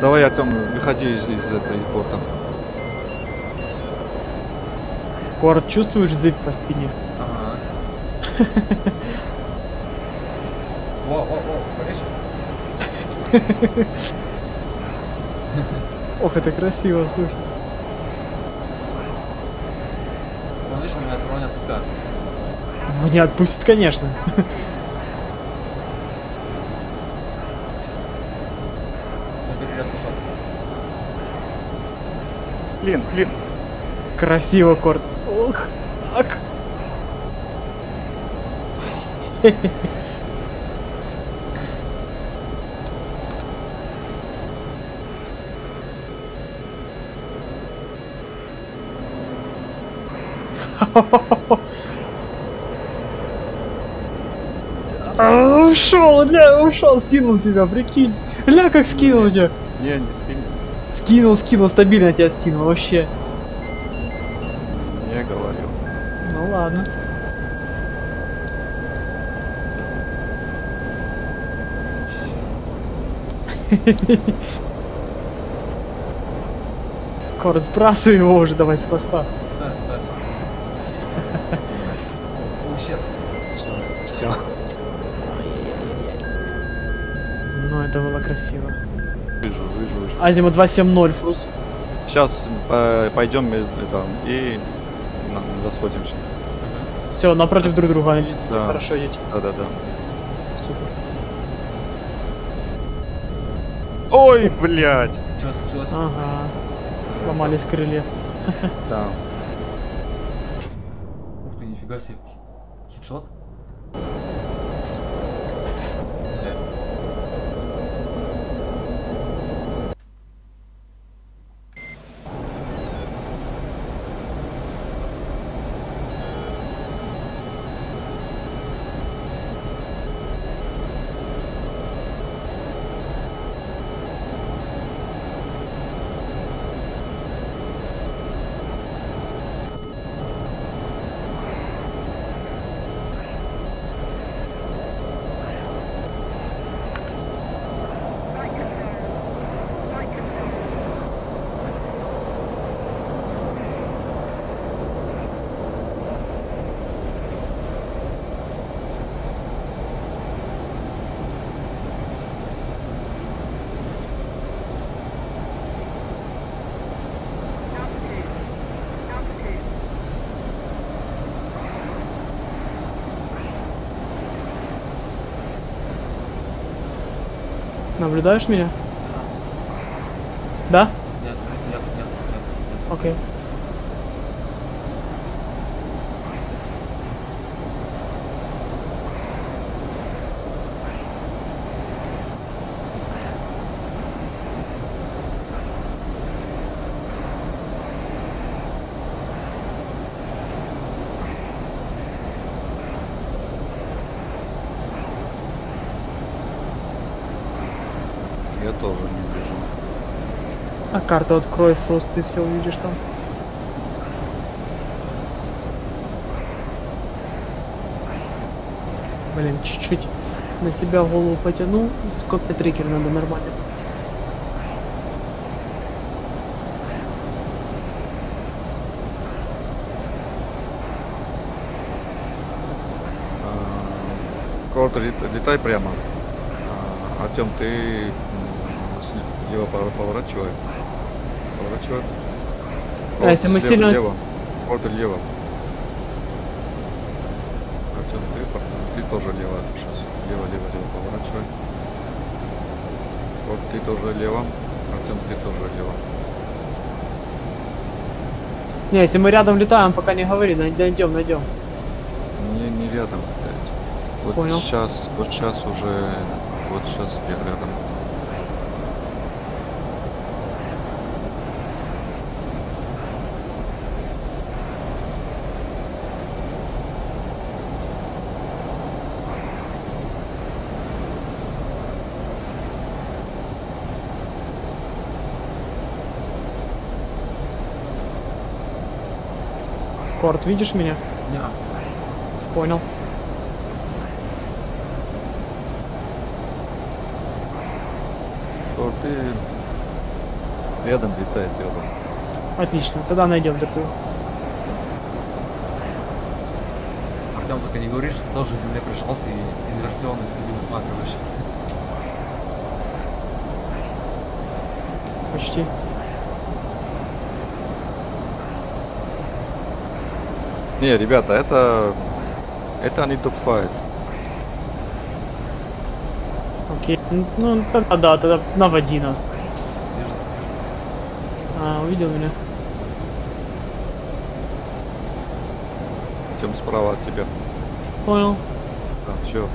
давай, Артем, выходи из, из, этой- из борта. Корт, чувствуешь зыбь по спине? Ага. Во, во, во. Ох, это красиво, слушай. Он, видишь, меня все равно не отпускает. Ну, не отпустит, конечно. Блин, блин. Красиво, Корт. Ох, ак. Ушел, ля, ушел, скинул тебя, прикинь. Ля, как скинул тебя. Не, не скинь. Скинул, скинул, стабильно тебя скинул, вообще. Не говорил. Ну ладно. Корот, сбрасывай его уже, давай с хвоста. Азима 270, Фрус. Сейчас пойдем и, это, и расходимся. Все, напротив друг друга идите, Да. хорошо идете. Да-да-да. Супер. Ой, блядь. Что случилось? Ага. Сломались крылья. Да. Ух ты, нифига себе. Хитшот? Наблюдаешь меня? Да? Нет, нет, нет, нет, нет. Окей. Я тоже не вижу. А карту открой, Фрус, ты все увидишь там. Блин, чуть-чуть на себя голову потянул. Сколько трекер надо нормально. Корт, лет- летай прямо. А, Артем, ты лево пов- поворачивай. Поворачивай. А если мы слева, сильно Лево. Корт лево. Артем, ты, ты тоже лево. Сейчас. Лево, лево, лево поворачивай. Корт, ты тоже лево. Артем, ты тоже лево. Не, если мы рядом летаем, пока не говори, най- найдем, найдем. Не, не рядом. Вот Понял. сейчас, вот сейчас уже, вот сейчас я рядом. Корт, видишь меня? Не, Понял. Корт, ты Рядом летает рядом. Отлично, тогда найдем друга. Артем только не ты тоже к земле прижался и инверсионные следы высматриваешь. Почти. Не, ребята, это... Это не догфайт. Окей. Ну, тогда да, тогда наводи нас. Вижу, вижу. А, увидел меня. Чем справа от тебя. Понял. Да, все.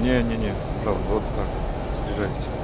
Не, не, не, справа, вот так. Сближайтесь.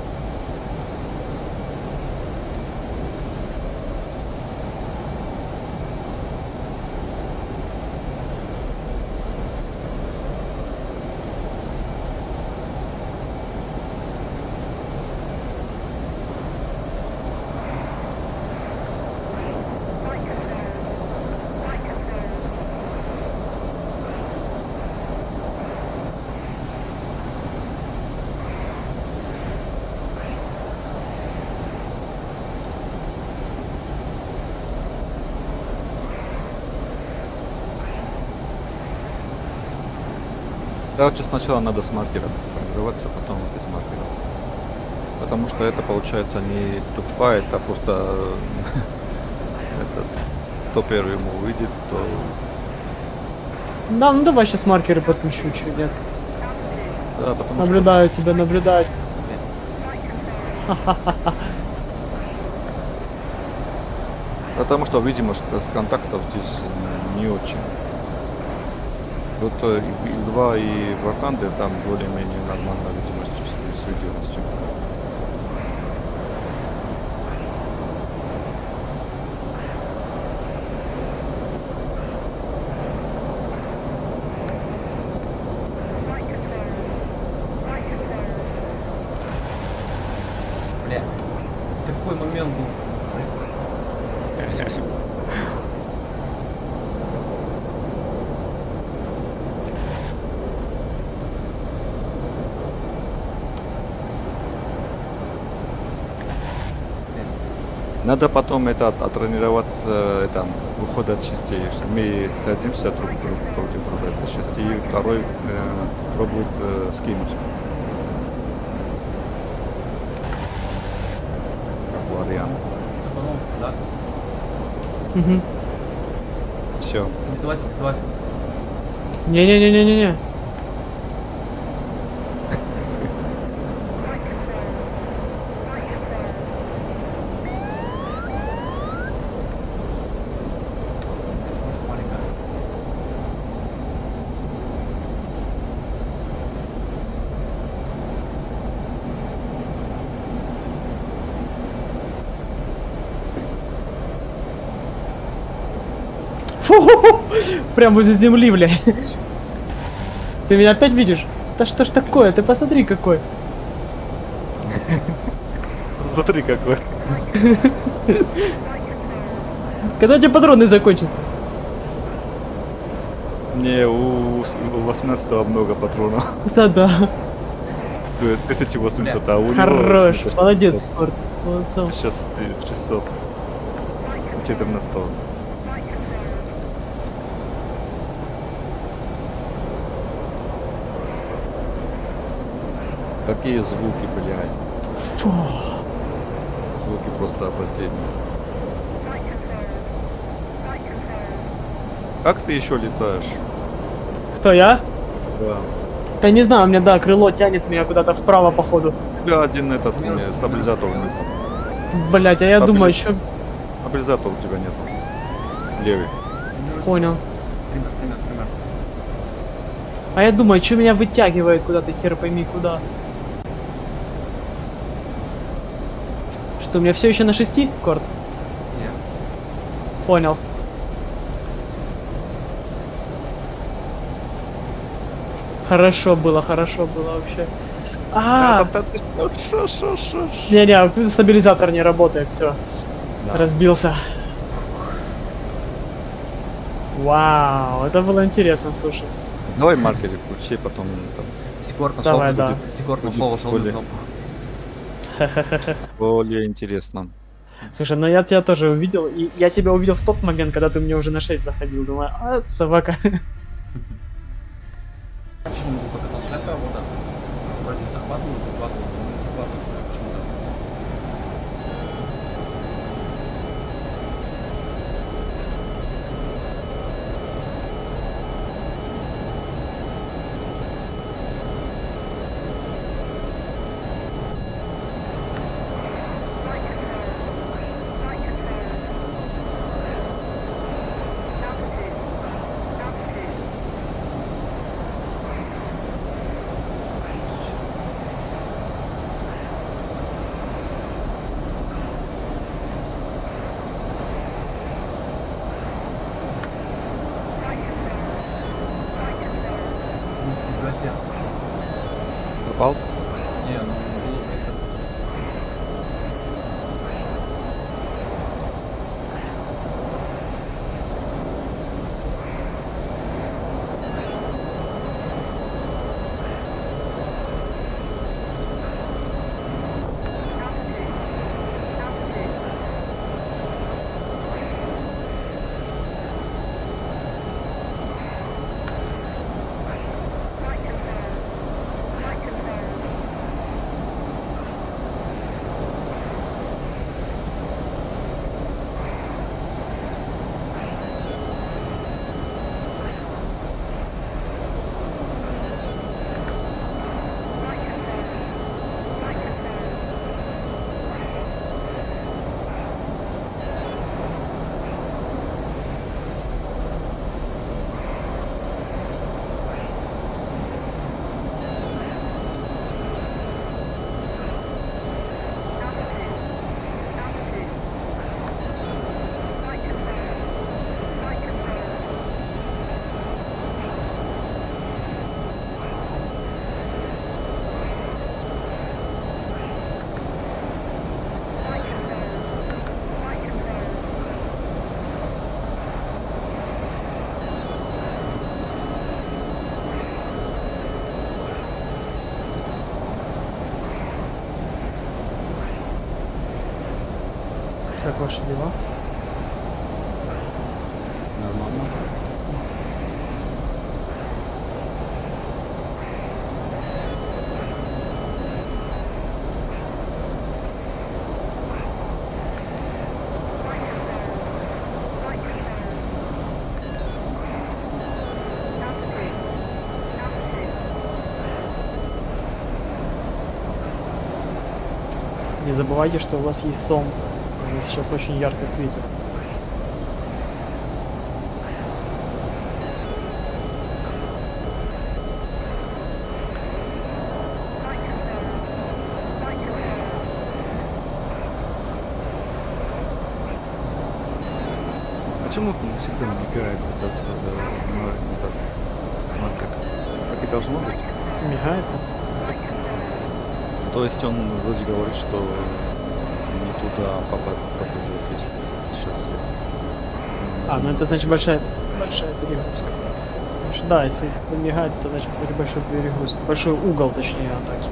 Короче, сначала надо с маркером формироваться, потом без маркера. Потому что это получается не тупфайт, а просто э, этот, кто первый ему увидит, то Да, ну давай сейчас маркеры подключу, чуть нет. да, потому Наблюдаю тебя, наблюдаю. что потому что видимо, что с контактов здесь не очень. Вот э, и Ил-2 и в Ваканде там более-менее нормальная видимость с, с видимостью. Бля, такой момент был. Надо потом это от- оттренироваться, э, там, уход от частей. Мы садимся друг друг против друга от части, и второй э, пробует э, скинуть. Как вариант. Цепанул, да? Угу. Все. Не сдавайся, не сдавайся. Не-не-не-не-не-не. Прям возле земли, блядь. Ты меня опять видишь? Да что ж такое? Ты посмотри какой. Смотри какой. Когда тебе патроны закончатся? Не, у, у 18 много патронов. Да-да. Э, 1080, а у него... Хорош. Молодец, Форд. Молодцом. Сейчас 600. 14 Какие звуки, блядь. Фу. Звуки просто обалденные. Как ты еще летаешь? Кто, я? Да. Да не знаю, у меня, да, крыло тянет меня куда-то вправо, походу. Тебя один этот у меня стабилизатор вниз. Блять, а я Стабили- думаю, еще... Стабилизатор у тебя нет. Левый. Понял. Пример, пример, пример. А я думаю, что меня вытягивает куда-то, хер пойми куда. Что, у меня все еще на шести, Корт? Нет. Понял. Хорошо было, хорошо было вообще. А, ты не-не, стабилизатор не работает, все. Разбился. Вау, это было интересно, слушай. Давай маркеры включи, потом там Сикор нашел Давай, да. Сикор нашел волшебную кнопку. более интересно. Слушай, ну я тебя тоже увидел, и я тебя увидел в тот момент, когда ты мне уже на 6 заходил. Думаю, а, собака. ваши дела? Нормально. Не забывайте, что у вас есть солнце. Сейчас очень ярко светит. Почему всегда мигает этот, этот маркер? Как и должно быть. Мигает. То есть он вроде говорит, что не туда попадет, А, ну это значит большая, большая перегрузка. Да, если мигает, то значит большой перегрузка. Большой угол, точнее, атаки.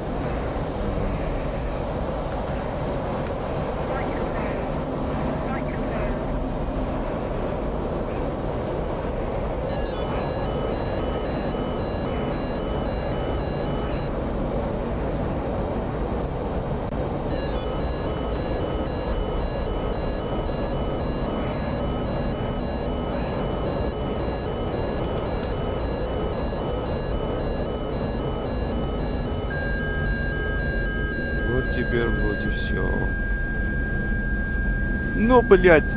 Ну, блядь,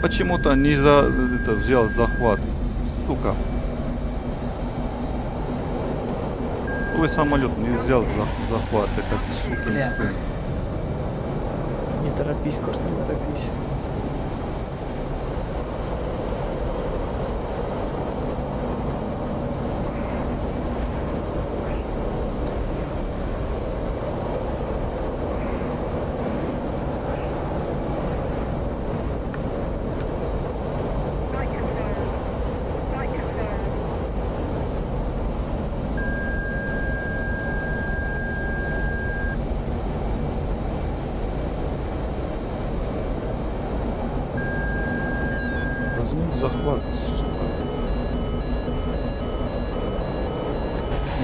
почему-то не за это взял захват. Сука. Твой самолет не взял за- захват, этот сукин Бля. сын. Не торопись, Корт, не торопись.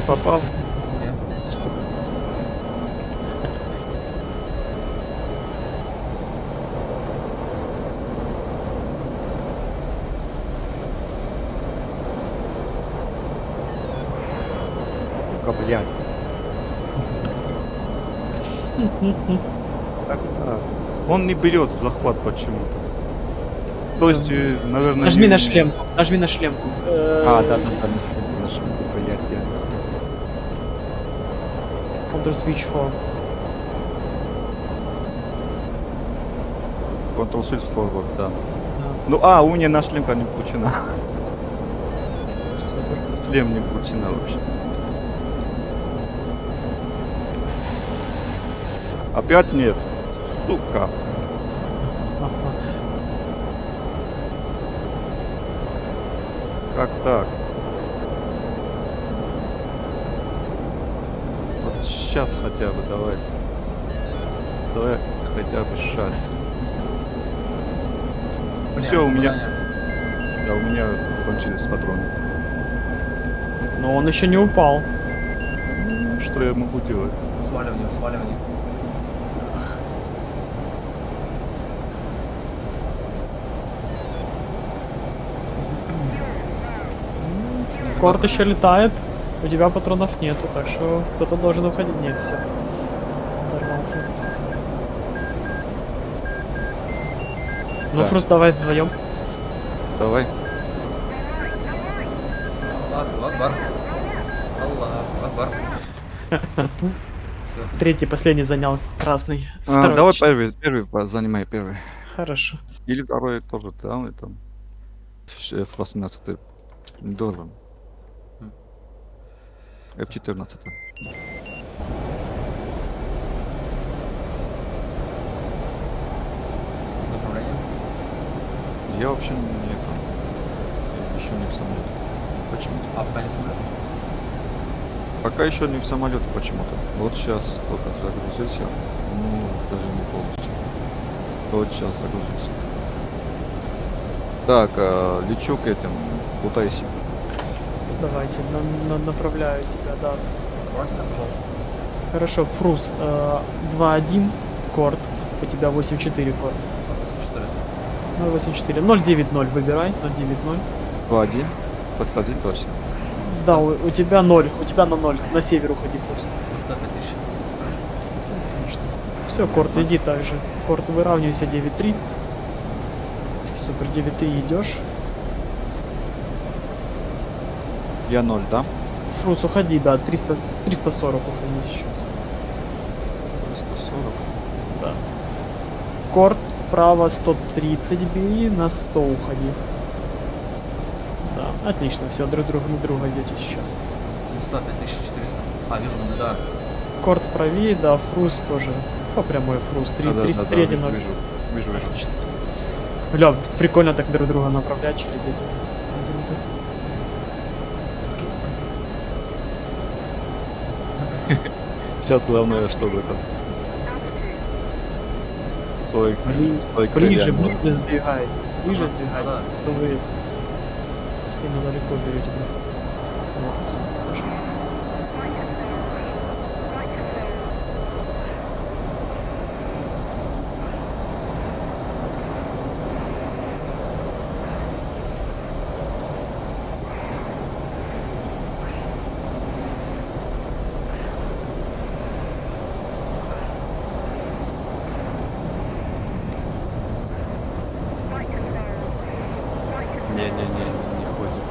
Попал? Нет. Сука, блядь. Так, так. Он не берет захват почему-то. То есть, э, наверное... Нажми не- на шлемку, нажми на шлемку. Э, А, да, да, да, на шлемку, блядь, я не знаю. Counter switch for. Control Shift Forward, да. Да, Ну, а, у меня на шлемка не включена. супер. Шлем не включена вообще. Опять нет. Сука. Как так? Сейчас хотя бы давай. Давай хотя бы сейчас. Блин, Всё, у меня- попадание. Да, у меня кончились патроны. Но он еще не упал. Что я могу делать? Сваливание, сваливание. Корт еще летает. У тебя патронов нету, так что кто-то должен уходить. Нет, все. Взорвался. Ну, Да. Фрус, давай вдвоем. Давай. Акбар. Акбар. Все. Третий, последний занял красный. А, Второй давай первый, первый занимай первый. Хорошо. Или второй тоже там и там. F18 не должен. М. F14. Направление. Я вообще не это. Еще не в самолете. Почему-то. А, пока не самолет. Пока еще не в самолете почему-то. Вот сейчас только загрузился. Ну, даже не полностью. Вот сейчас загрузился. Так, а, лечу к этим. Путайся. Давайте, на- на- направляю тебя, да. Хорошо, Фрус, э, 2-1, корт. У тебя 8-4 корт. 84. 0-8-4. 0-9-0 выбирай. 0-9-0. 2-1. Так, один точно. Да, у, у тебя 0. У тебя на 0. На север уходи, Фрус. 105 тысяч. Отлично. Все, Корт, иди так же. Корт, выравнивайся 9-3. Супер, 9-3 идешь. Я 0, да? Фрус, уходи, да, 300, с 340 уходи сейчас. 140. Да. Корт, вправо 130 бей, на 100 уходи. Да, отлично, все, друг друга на друга идете сейчас. 105 400. А, вижу, да. Корт правее, да, Фрус тоже. По прямой Фрус, 3, Да-да-да-да, 303 вижу, 1 вижу, вижу, вижу. Отлично. Бля, прикольно так друг друга направлять через эти Сейчас главное, чтобы это... Свой, Бли- свой Ближе, ближе сдвигайтесь. Ближе сдвигайтесь. да. То вы сильно далеко берете. Вот, всё, хорошо. Не-не-не, не ходит.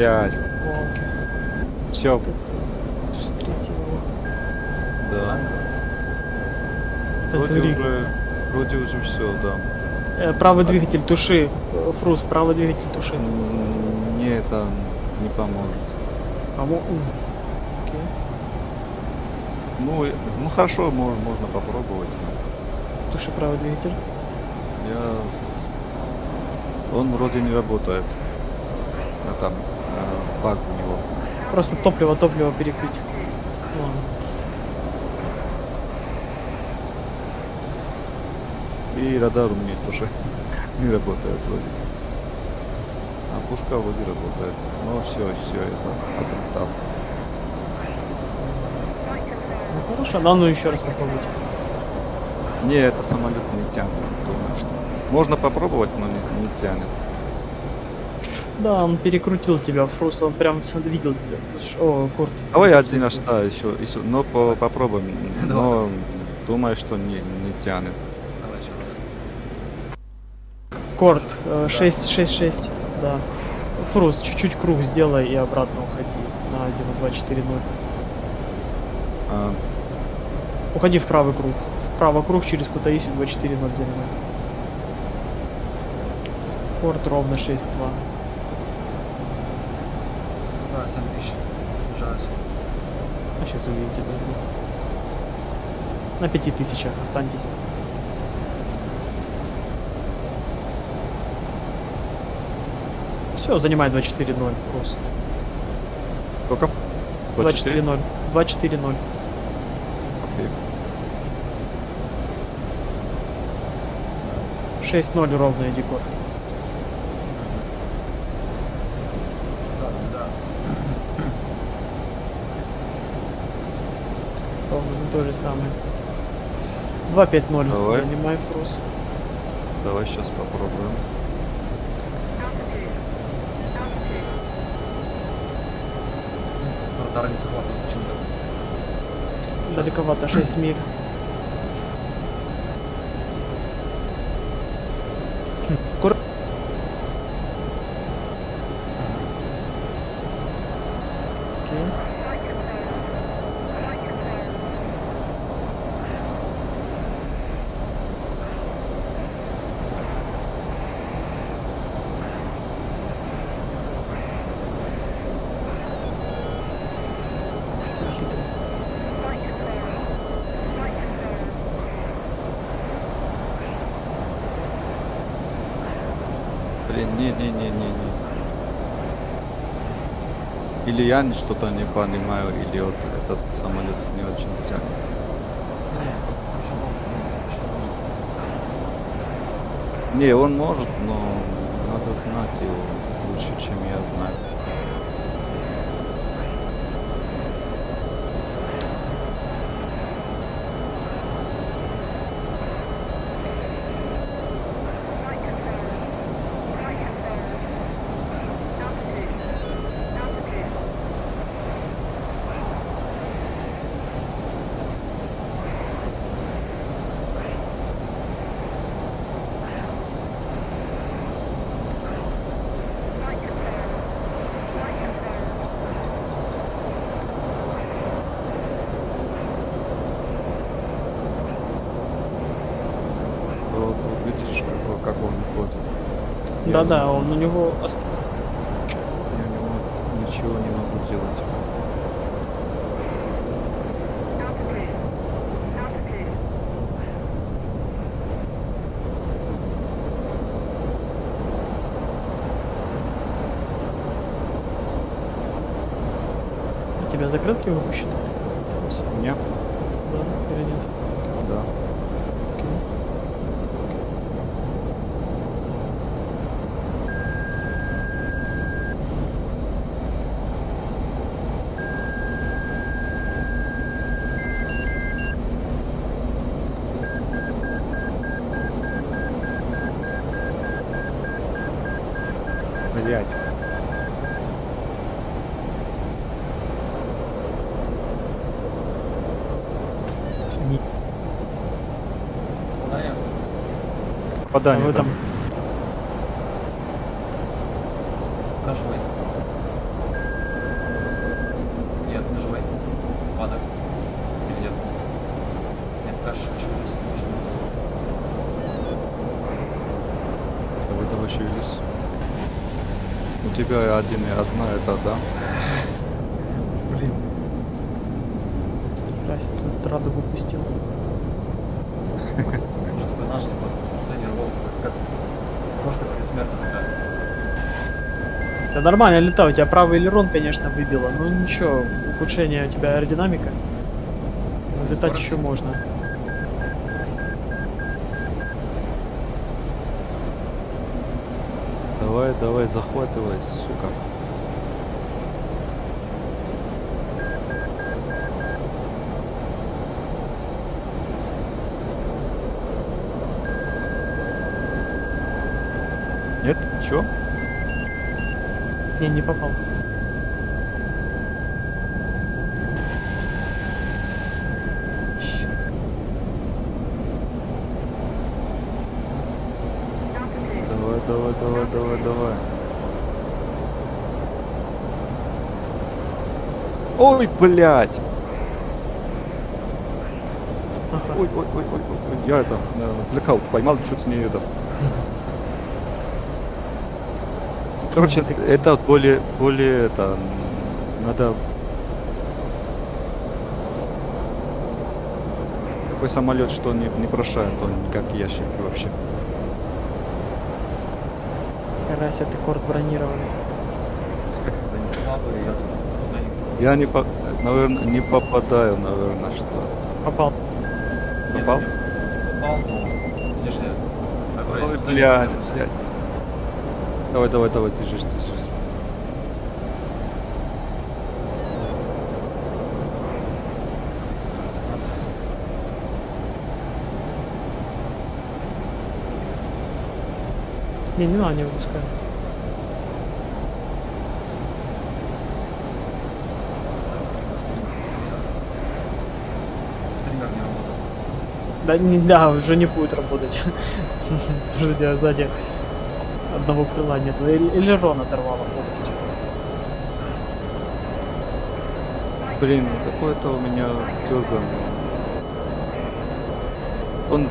Блядь, Волки. все, Встретил его. да. Да Вроде смотри, уже, вроде уже все, да. э, правый двигатель туши. Э, Фрус, правый двигатель туши. Мне это не поможет. По-моему... Окей. Ну, и- ну хорошо, мо- можно попробовать. Туши правый двигатель. Я... Он вроде не работает. А там э, баг у него. Просто топливо, топливо перекрыть. Ладно. И радар у меня тоже не работает вроде. А пушка вроде работает. Ну все, все, это отмотал. Ну хорошо, да ну еще раз попробуйте. Не, это самолет не тянет. Думаю, что. Можно попробовать, но не, не тянет. Да, он перекрутил тебя, Фрус, он прям видел тебя. О, Курт. Давай один аж да, еще, еще, но по- попробуем. Но думаю, что не, не тянет. Давай еще раз. Корт, э, 6, 6, 6, да. Фрус, чуть-чуть круг сделай и обратно уходи на азимут 240. А, Уходи в правый круг. В правый круг через Кутаисию 240 занимай. Корт ровно 6-2. Да, 7 тысяч. Снижаюсь. А сейчас увидите даже. На 5000 останьтесь. Все, занимай 240 Фрус. сколько? 240. 240. Окей. 6-0 ровно иди Корт. Да, да. Ровно то же самое. 2-5-0 Давай. занимай Фрус. Давай сейчас попробуем. Радар не захватывает почему-то. Далековато 6 миль. Блин, не-не-не-не-не. Или я что-то не понимаю, или вот этот самолет не очень тянет. Не, он может, но надо знать его лучше, чем я знаю. Вот, вот видишь, как, он ходит. Да-да, он у него... ост- Получается. Я у него ничего не могу делать. У тебя закрытки выпущены? Фрус? Нет? Да или нет? Да. Окей. Блять. Я. А Попадание. вы да? там полагаю, один и одна это, да? Блин. Здрасте, тут раду выпустил. Чтобы, знаешь, типа, последний рывок, как кошка перед смерти такая. Да нормально летал, у тебя правый элерон, конечно, выбило, но ничего, ухудшение у тебя аэродинамика. Ну, Летать еще можно. Давай, давай, захватывай, сука. Нет? Чё? Не, не попал. Щит. Давай, давай, давай, давай, давай. Ой, блядь! Ой, ой, ой, ой, ой, ой. Я это, э, блекаут поймал, чуть не это. Короче, это более, более это, надо... Такой самолет, что не, не прошает, он как ящик вообще. Хера себе, ты корт бронированный. Да не сказал бы, я не, по, наверное, не попадаю, наверное, что. Попал. Попал? нет, Попал, но... С Ой, блядь, блядь. Давай, давай, давай, держись, держись. Не, не надо, не выпускай. Да, не, да, уже не будет работать. Потому что сзади одного крыла нет. Элерон оторвало полностью. Блин, ну какой-то у меня дерган. Он...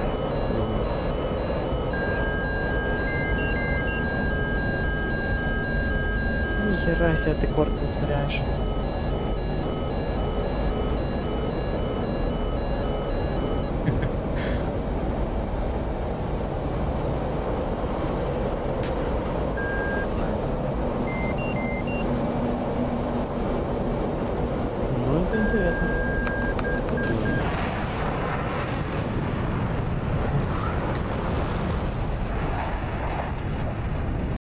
Нихера себе ты корт вытворяешь.